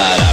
para